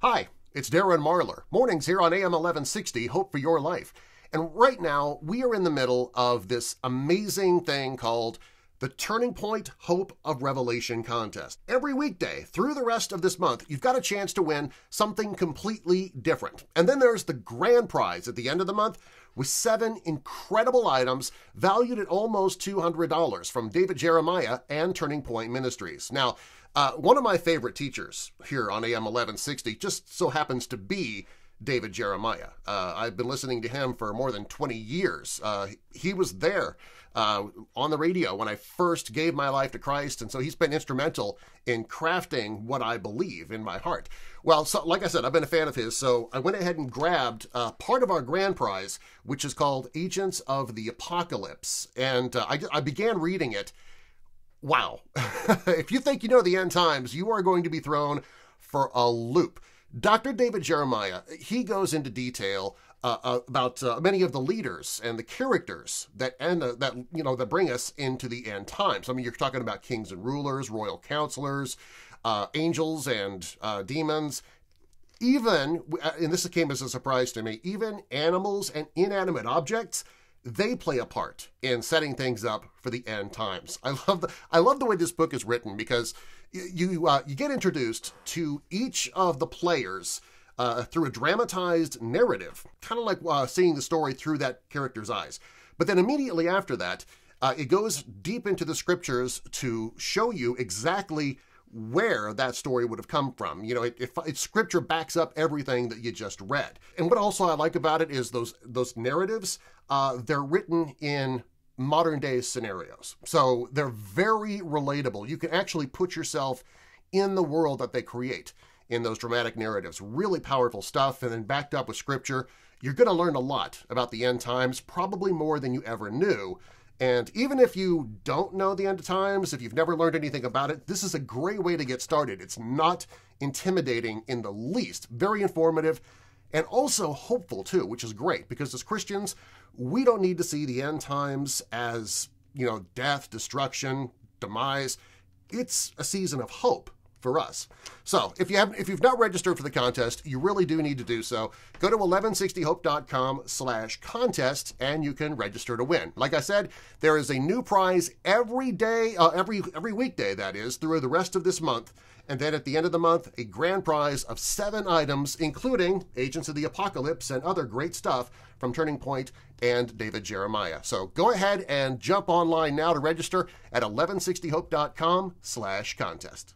Hi, it's Darren Marlar. Mornings here on AM 1160, Hope for Your Life. And right now, we are in the middle of this amazing thing called the Turning Point Hope of Revelation contest. Every weekday through the rest of this month, you've got a chance to win something completely different. And then there's the grand prize at the end of the month with seven incredible items valued at almost $200 from David Jeremiah and Turning Point Ministries. Now, uh, one of my favorite teachers here on AM 1160 just so happens to be David Jeremiah. Uh, I've been listening to him for more than 20 years. Uh, he was there uh, on the radio when I first gave my life to Christ, and so he's been instrumental in crafting what I believe in my heart. Well, so, like I said, I've been a fan of his, so I went ahead and grabbed uh, part of our grand prize, which is called Agents of the Apocalypse, and uh, I, I began reading it. Wow. if you think you know the end times, you are going to be thrown for a loop. Dr. David Jeremiah, he goes into detail uh, uh, about uh, many of the leaders and the characters that and uh, that you know that bring us into the end times. I mean, you're talking about kings and rulers, royal counselors, uh, angels and uh, demons, even and this came as a surprise to me. Even animals and inanimate objects they play a part in setting things up for the end times. I love the I love the way this book is written because you uh, you get introduced to each of the players uh, through a dramatized narrative, kind of like uh, seeing the story through that character's eyes. But then immediately after that, uh, it goes deep into the scriptures to show you exactly where that story would have come from. You know, it, it, it, scripture backs up everything that you just read. And what also I like about it is those those narratives. Uh, they're written in modern day scenarios, so they're very relatable. You can actually put yourself in the world that they create in those dramatic narratives. Really powerful stuff, and then backed up with scripture. You're going to learn a lot about the end times, probably more than you ever knew. And even if you don't know the end of times, if you've never learned anything about it, this is a great way to get started. It's not intimidating in the least, very informative, and also hopeful too, which is great because as Christians, we don't need to see the end times as, you know, death, destruction, demise. It's a season of hope for us. So if you have if you've not registered for the contest, you really do need to do so. Go to 1160hope.com slash contest and you can register to win. Like I said, there is a new prize every day, uh, every every weekday that is, through the rest of this month. And then at the end of the month, a grand prize of seven items, including Agents of the Apocalypse and other great stuff from Turning Point and David Jeremiah. So go ahead and jump online now to register at 1160hope.com slash contest.